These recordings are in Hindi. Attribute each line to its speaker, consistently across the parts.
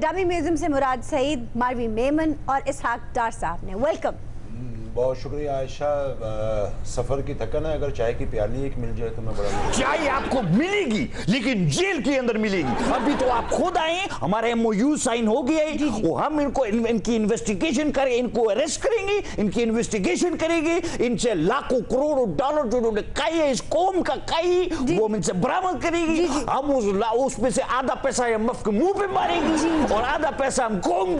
Speaker 1: डमी म्यूज़ियम से मुराद सईद मारवी मेमन और इसहाक डार साहब ने वेलकम
Speaker 2: बहुत शुक्रिया आयशा। सफ़र की थकन है अगर चाय की प्याली एक मिल जाए तो मैं बड़ा
Speaker 3: चाय आपको मिलेगी लेकिन जेल के अंदर मिलेगी। अभी तो आप खुद आए हमारा एमओयू साइन हो गया है। वो हम इनको इन, इनकी इन्वेस्टिगेशन करें इनको अरेस्ट करेंगे इनकी इन्वेस्टिगेशन करेंगे। इनसे लाखों करोड़ों डॉलर जो उन्होंने खाई है इस कौम का खाई वो इनसे बरामद करेगी। हम उस उसमें से आधा पैसा हम के मुँह पे मारेंगे और आधा पैसा हम कौम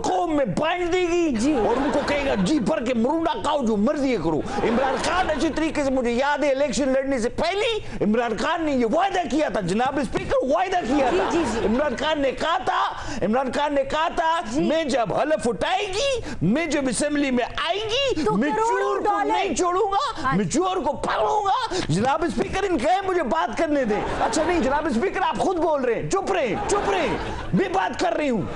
Speaker 3: कौम में बांट देगी। और उनको कहेगा जी भर के मुरुंडा खाओ जो मर्ज़ी करो इमरान खान अच्छी तरीके से मुझे याद है इलेक्शन लड़ने से पहले इमरान खान ने ये वायदा किया था जनाब स्पीकर वायदा किया था। इमरान खान ने कहा था इमरान खान ने कहा था मैं जब हलफ उठाएगी मैं जब असेंबली में आएगी
Speaker 1: तो
Speaker 3: मैं चोर को नहीं छोड़ूँगा
Speaker 1: हाँ।
Speaker 3: मैं चोर को पकड़ूँगा। जनाब स्पीकर इनके हैं, मुझे बात करने दें। अच्छा नहीं जनाब स्पीकर आप खुद बोल रहे हैं। चुप रहे चुप रहे। मैं बात कर रही हूँ।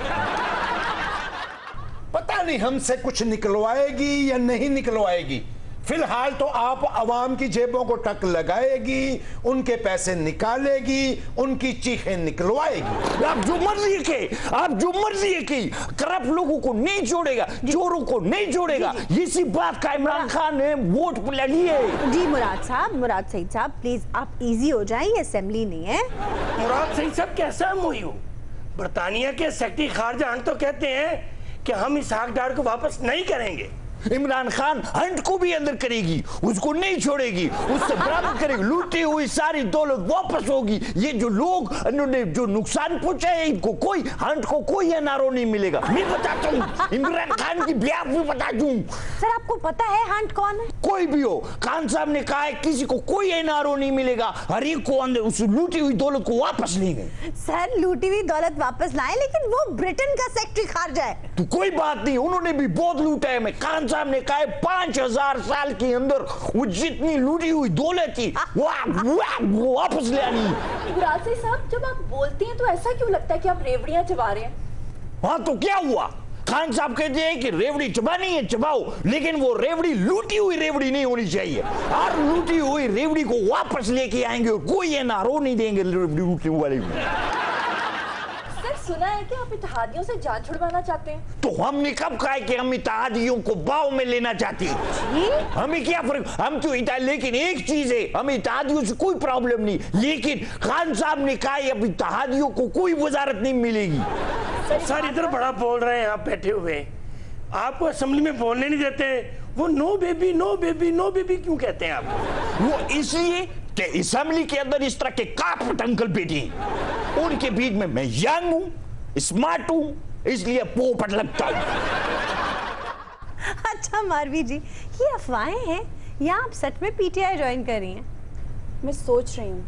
Speaker 2: नहीं हमसे कुछ निकलवाएगी या नहीं निकलवाएगी? फ़िलहाल तो आप अवाम की जेबों को टक लगाएगी उनके पैसे निकालेगी उनकी चीखें निकलवाएगी।
Speaker 3: आप जो मर्ज़ी के आप जो मर्ज़ी है की करप्ट लोगों को नहीं जोड़ेगा चोरों को नहीं छोड़ेगा इसी बात का इमरान खान ने वोट लगी है।
Speaker 1: जी मुराद साहब मुराद सईद साहब प्लीज़ आप इजी हो जाए ये असेंबली नहीं है।
Speaker 4: मुराद सही सब कैसा मुहिम बरतानिया के सेक्रेटरी खारजा हंट तो कहते हैं कि हम इस डार को वापस नहीं करेंगे।
Speaker 3: इमरान खान हंट को भी अंदर करेगी उसको नहीं छोड़ेगी उससे बराबर करेगी। लूटी हुई सारी दौलत वापस होगी। ये जो लोग इन्होंने जो नुकसान पहुँचा है इनको कोई हंट को कोई एनआरओ नहीं मिलेगा। मैं बताता हूँ इमरान खान की ब्याह भी बता दूँ।
Speaker 1: सर आपको पता है हंट कौन है?
Speaker 3: कोई भी हो खान साहब ने कहा है किसी को कोई एनआरओ नहीं मिलेगा। हर एक को अंदर उस लूटी हुई दौलत को वापस लेंगे
Speaker 1: सर लूटी हुई दौलत वापस लाए लेकिन वो ब्रिटेन का सेक्रेटरी खारजा है।
Speaker 3: तो कोई बात नहीं उन्होंने भी बहुत लूटा है। मैं खान साहब ने कहा है पाँच हज़ार साल के अंदर वो जितनी लूटी हुई दौलत थी वो वापस ले आनी।
Speaker 5: सिंह साहब जब आप बोलते हैं तो ऐसा क्यों लगता है कि आप रेवड़ियाँ चबा रहे हैं?
Speaker 3: हाँ तो क्या हुआ? खान साहब कहते हैं कि रेवड़ी चबानी है चबाओ लेकिन वो रेवड़ी लूटी हुई रेवड़ी नहीं होनी चाहिए। और लूटी हुई रेवड़ी को वापस लेके आएँगे और कोई एनआरओ नहीं देंगे रेवड़ी लूटी वाले।
Speaker 5: सुना है कि आप इत्तेहादियों से जान छुड़वाना चाहते हैं?
Speaker 3: तो हमने कब कहा है कि हम इत्तेहादियों को बाव में लेना चाहते हैं? हमें क्या फ़र्क? हम तो इता लेकिन एक चीज़ है हमें इत्तेहादियों से कोई प्रॉब्लम नहीं। लेकिन खान साहब ने कहा अब इत्तेहादियों को कोई वजारत नहीं मिलेगी।
Speaker 4: सर इधर बड़ा बोल रहे हैं आप बैठे हुए आपको असेंबली में बोलने नहीं देते। वो no baby no baby no baby क्यों कहते हैं आप?
Speaker 3: वो इसलिए कि असेंबली के अंदर इस तरह के कापट अंकल बेटी हैं। उनके बीच में मैं यंग हूँ स्मार्ट हूँ इसलिए पोपट लगता हूँ
Speaker 1: अच्छा मारवी जी ये अफवाहें हैं या आप सच में पीटीआई ज्वाइन कर रही हैं?
Speaker 5: मैं सोच रही हूँ।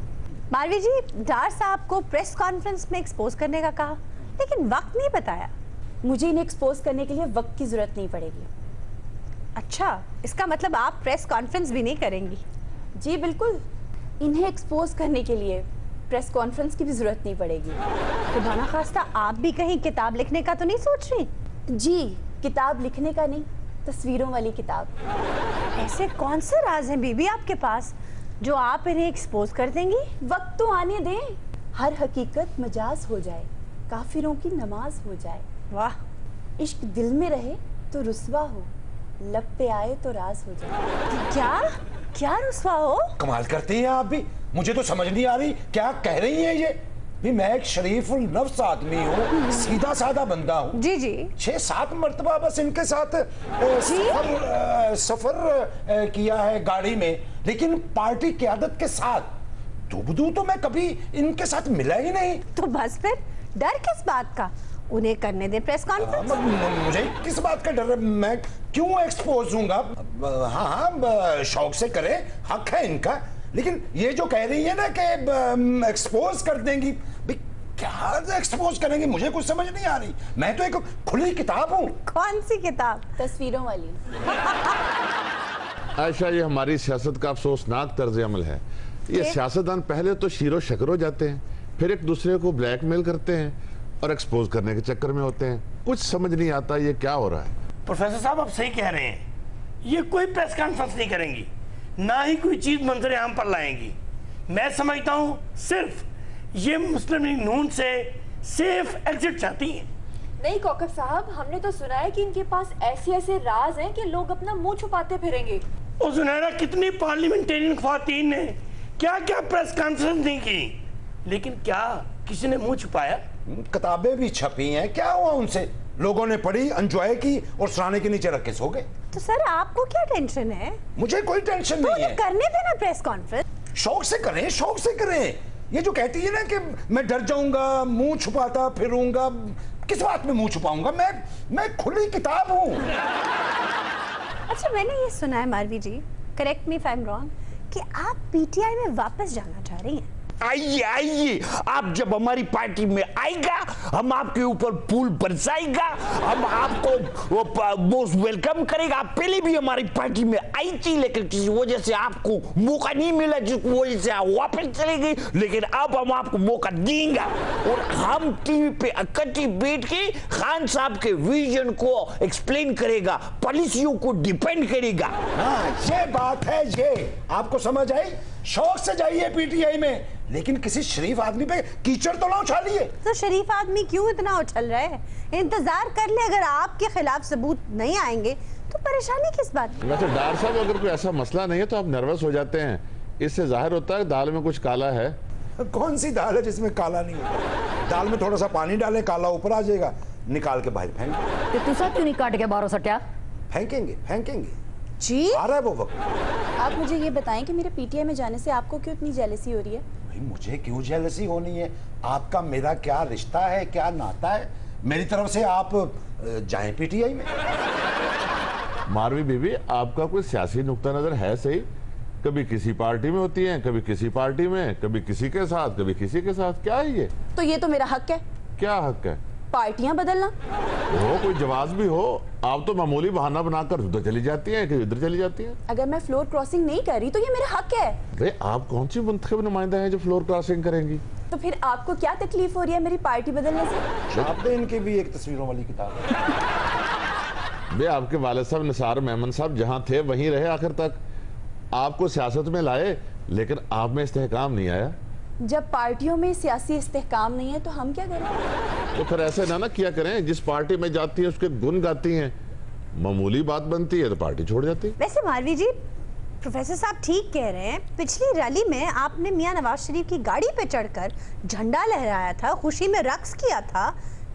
Speaker 1: मारवी जी डार साहब को प्रेस कॉन्फ्रेंस में एक्सपोज करने का कहा लेकिन वक्त नहीं बताया।
Speaker 5: मुझे इन्हें एक्सपोज करने के लिए वक्त की ज़रूरत नहीं पड़ेगी।
Speaker 1: अच्छा इसका मतलब आप प्रेस कॉन्फ्रेंस भी नहीं करेंगी?
Speaker 5: जी बिल्कुल। इन्हें एक्सपोज करने के लिए प्रेस कॉन्फ्रेंस की भी ज़रूरत नहीं पड़ेगी।
Speaker 1: खुदा ना खास्ता आप भी कहीं किताब लिखने का तो नहीं सोच रही?
Speaker 5: जी किताब लिखने का नहीं तस्वीरों वाली किताब।
Speaker 1: ऐसे कौन से राज हैं बीबी आपके पास जो आप इन्हें एक्सपोज कर देंगी?
Speaker 5: वक्त तो आने दें हर हकीकत मजाज हो जाए काफिरों की नमाज़ हो जाए।
Speaker 1: वाह।
Speaker 5: इश्क दिल में रहे तो रुसवा हो लब पे आए तो राज हो जाए।
Speaker 1: क्या? क्या रुसवा हो?
Speaker 2: कमाल करती है आप भी। मुझे तो समझ नहीं आ रही क्या कह रही है ये? भी मैं एक शरीफ नफ्स आदमी हूँ सीधा साधा बंदा हूँ।
Speaker 1: जी जी।
Speaker 2: छह सात मरतबा बस इनके साथ सफ़र सफ़र किया है गाड़ी में। लेकिन पार्टी क्यादत के साथ दुबदू तो मैं कभी इनके साथ मिला ही नहीं।
Speaker 1: तो बस फिर डर किस बात का? उन्हें करने दे प्रेस कॉन्फ्रेंस
Speaker 2: मुझे किस बात का डर है? मैं क्यों एक्सपोज हूँगा हाँ हाँ शौक से करें। हक है इनका। लेकिन ये जो कह रही है ना कि एक्सपोज कर देंगी। क्या एक्सपोज करेंगे? मुझे कुछ समझ नहीं आ रही। मैं तो एक खुली किताब हूँ।
Speaker 1: कौन सी किताब?
Speaker 5: तस्वीरों वाली।
Speaker 6: आयशा ये हमारी सियासत का अफसोसनाक तर्ज अमल है। ये सियासतदान पहले तो शीरो शकर हो जाते हैं फिर एक दूसरे को ब्लैकमेल करते हैं। और एक्सपोज करने के चक्कर में होते हैं। कुछ समझ नहीं आता ये क्या हो रहा है।
Speaker 4: प्रोफेसर साहब आप सही कह रहे हैं। ये कोई प्रेस कॉन्फ्रेंस नहीं करेंगी। ना ही कोई चीज़ मंजर आम पर लाएँगी। मैं समझता हूँ सिर्फ़ ये मुस्लिम लीग नून से सेफ़ एग्जिट चाहती हैं।
Speaker 7: नहीं कौकब साहब हमने तो सुना है कि इनके पास ऐसे ऐसे राज हैं कि लोग अपना मुँह छुपाते फिरेंगे।
Speaker 4: और सुनहरा कितनी पार्लियामेंटेरियन खातन ने क्या क्या प्रेस कॉन्फ्रेंस नहीं की? लेकिन क्या किसी ने मुँह छुपाया?
Speaker 2: किताबें भी छपी हैं। क्या हुआ उनसे? लोगों ने पढ़ी एंजॉय की और सराने के नीचे रख के सो गए।
Speaker 1: तो सर आपको क्या टेंशन है?
Speaker 2: मुझे कोई टेंशन
Speaker 1: तो
Speaker 2: नहीं है।
Speaker 1: करने देना प्रेस कॉन्फ्रेंस
Speaker 2: शौक से करें शौक से करें। ये जो कहती है ना कि मैं डर जाऊँगा मुँह छुपाता फिरूँगा किस बात में मुँह छुपाऊँगा? मैं मैं खुली किताब हूँ।
Speaker 1: अच्छा मैंने ये सुना है Marvi ji. Correct me if I am wrong कि आप पीटीआई में वापस जाना चाह रही हैं।
Speaker 3: आइए आइए। आप जब हमारी पार्टी में आएगा, हम आपके ऊपर फूल बरसाएगा, हम आपको मोस्ट वेलकम करेगा। आप पहले भी हमारी पार्टी में आई थी, लेकिन किसी वजह से आपको मौका नहीं मिला, जिस वजह से आप वापस चले गई लेकिन अब हम आपको मौका देंगे। और हम टीवी पे इकट्ठी बैठ के खान साहब के विजन को एक्सप्लेन करेगा पॉलिसियों को डिपेंड करेगा।
Speaker 2: हाँ ये बात है, ये। आपको समझ आई? शौक से जाइए पीटीआई में। लेकिन किसी शरीफ आदमी पे कीचड़ तो ना उछालिए।
Speaker 1: तो शरीफ आदमी क्यों इतना उछल रहा है? इंतज़ार कर ले अगर आपके खिलाफ सबूत नहीं आएँगे तो परेशानी किस बात की?
Speaker 6: वैसे डार साहब अगर कोई ऐसा मसला नहीं है तो आप नर्वस हो जाते हैं। इससे ज़ाहिर होता है दाल में कुछ काला है।
Speaker 2: कौन सी दाल है जिसमें काला नहीं होता? दाल में थोड़ा सा पानी डाले काला ऊपर आ जाएगा। निकाल के बाहर फेंक।
Speaker 8: तो तू सब क्यों नहीं काट के बाहर सट्या?
Speaker 2: फेंकेंगे फेंकेंगे।
Speaker 5: जी?
Speaker 2: आ रहा है वो वक्त।
Speaker 5: आप मुझे ये बताएँ कि मेरे पीटीआई में जाने से आपको क्यों इतनी जेलसी हो रही है?
Speaker 2: भाई मुझे क्यों जेलसी होनी है? आपका मेरा क्या रिश्ता है क्या नाता है? मेरी तरफ़ से आप जाएँ पीटीआई में।
Speaker 6: मारवी बीबी आपका कोई सियासी नुकता नज़र है सही? कभी किसी पार्टी में होती है कभी किसी पार्टी में कभी किसी के साथ कभी किसी के साथ। क्या है ये?
Speaker 5: तो ये तो मेरा हक है।
Speaker 6: क्या हक है?
Speaker 5: पार्टियाँ बदलना।
Speaker 6: हो कोई जवाब भी हो। आप तो मामूली बहाना बनाकर उधर चली जाती हैं कि इधर चली जाती हैं।
Speaker 5: अगर मैं फ्लोर क्रॉसिंग नहीं कर रही तो ये मेरा हक है।
Speaker 6: अरे आप कौन सी मुंतखब नुमाइंदा हैं जो फ्लोर क्रॉसिंग करेंगी?
Speaker 5: तो फिर आपको क्या तकलीफ़ हो रही है मेरी पार्टी बदलने से?
Speaker 2: छाप दें इनकी भी एक तस्वीरों वाली किताब।
Speaker 6: बे आपके वाले साहब निसार मेमन साहब जहाँ थे वहीं रहे आखिर तक। आपको सियासत में लाए लेकिन आप में इस्तेहकाम नहीं आया।
Speaker 5: जब पार्टियों में सियासी इस्तेकाम नहीं है तो हम क्या करें?
Speaker 6: तो फिर ऐसे ना ना किया करें जिस पार्टी में जाती है उसके गुण गाती हैं। मामूली बात बनती है तो पार्टी छोड़ जाती है।
Speaker 1: वैसे मारवी जी प्रोफेसर साहब ठीक कह रहे हैं पिछली रैली में आपने मियाँ नवाज़ शरीफ की गाड़ी पे चढ़कर झंडा लहराया था खुशी में रक्स किया था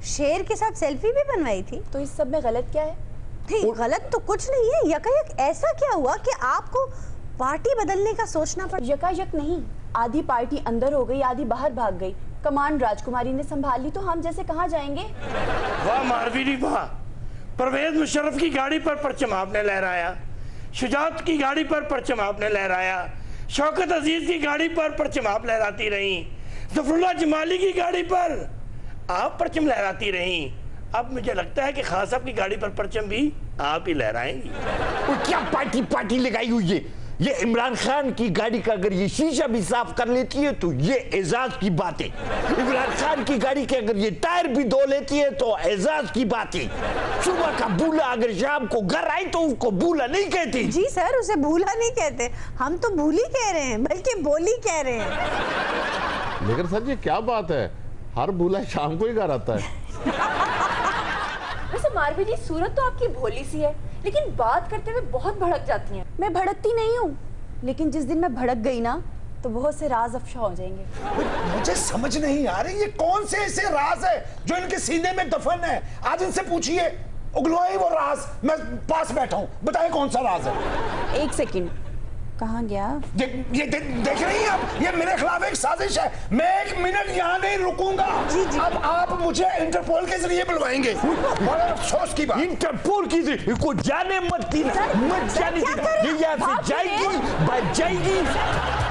Speaker 1: शेर के साथ सेल्फी भी बनवाई थी।
Speaker 5: तो इस सब में गलत क्या है?
Speaker 1: नहीं गलत तो कुछ नहीं है यकायक ऐसा क्या हुआ कि आपको पार्टी बदलने का सोचना पड़ा
Speaker 5: यकायक नहीं। आधी पार्टी अंदर हो गई आधी बाहर भाग गई। कमांड राजकुमारी ने संभाल ली तो हम जैसे कहाँ जाएँगे?
Speaker 4: वाह मारवीरी वाह। परवेज मुशर्रफ की गाड़ी पर परचम आपने लहराया। शुजात की गाड़ी पर परचम आपने लहराया। शौकत अज़ीज़ की गाड़ी पर परचम आप लहराती रही। जफरुल्ला जमाली की गाड़ी पर आप परचम लहराती रही। अब मुझे लगता है कि खान साहब की गाड़ी पर परचम भी आप ही लहराएँगी।
Speaker 3: और क्या पार्टी पार्टी लगाई हुई है? ये इमरान खान की गाड़ी का अगर ये शीशा भी साफ़ कर लेती है तो ये एजाज की बात। है इमरान खान की गाड़ी के अगर ये टायर भी धो लेती है तो एजाज की बात। है सुबह का बूला अगर शाम को घर आई तो उसको बूला नहीं कहती।
Speaker 1: जी सर उसे भूला नहीं कहते। हम तो भूली कह रहे हैं बल्कि बोली कह रहे हैं।
Speaker 6: लेकिन सर ये क्या बात है? हर भूला शाम को ही घर आता है।
Speaker 7: वैसे मारवी जी सूरत तो आपकी भोली सी है लेकिन बात करते हुए बहुत भड़क जाती हैं।
Speaker 5: मैं भड़कती नहीं हूँ लेकिन जिस दिन मैं भड़क गई ना तो बहुत से राज अफशा हो जाएँगे।
Speaker 2: मुझे समझ नहीं आ रही ये कौन से ऐसे राज है जो इनके सीने में दफन है? आज इनसे पूछिए उगलवाई वो राज मैं पास बैठा हूँ बताए कौन सा राज है?
Speaker 5: एक सेकंड। कहाँ गया?
Speaker 2: ये ये दे, देख रही हैं आप? ये मेरे खिलाफ एक साजिश है। मैं एक मिनट यहाँ नहीं रुकूँगा।
Speaker 1: जी, जी।
Speaker 2: अब आप मुझे इंटरपोल के ज़रिए बुलवाएँगे। बड़े अफसोस की बात।
Speaker 3: इंटरपोल की थी इसको जाने मत की मत जाने ये यहाँ से जाएगी जाएगी।